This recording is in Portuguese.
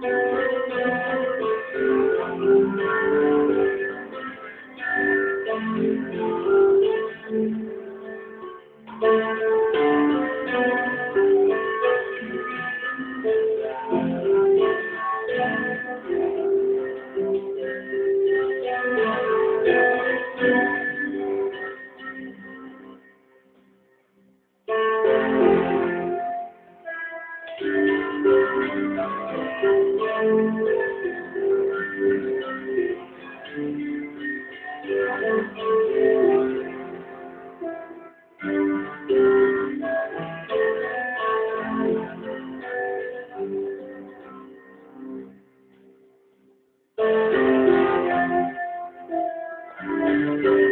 Thank you. Música